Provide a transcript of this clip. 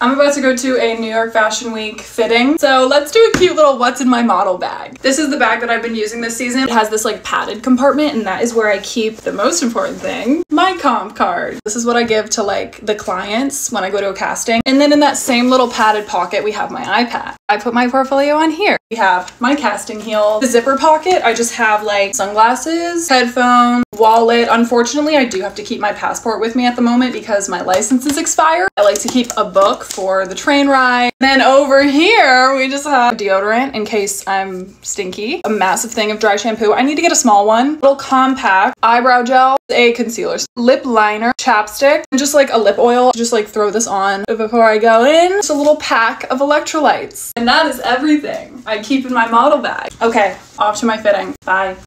I'm about to go to a New York Fashion Week fitting. So let's do a cute little what's in my model bag. This is the bag that I've been using this season. It has this like padded compartment and that is where I keep the most important thing, my comp card. This is what I give to like the clients when I go to a casting. And then in that same little padded pocket, we have my iPad. I put my portfolio on here. We have my casting heel. The zipper pocket, I just have like sunglasses, headphones, wallet. Unfortunately, I do have to keep my passport with me at the moment because my license is expired. I like to keep a book for the train ride. Then over here, we just have deodorant in case I'm stinky. A massive thing of dry shampoo. I need to get a small one. Little compact eyebrow gel, a concealer, lip liner, chapstick, and just like a lip oil. Just like throw this on before I go in. Just a little pack of electrolytes. And that is everything I keep in my model bag. Okay, off to my fitting. Bye.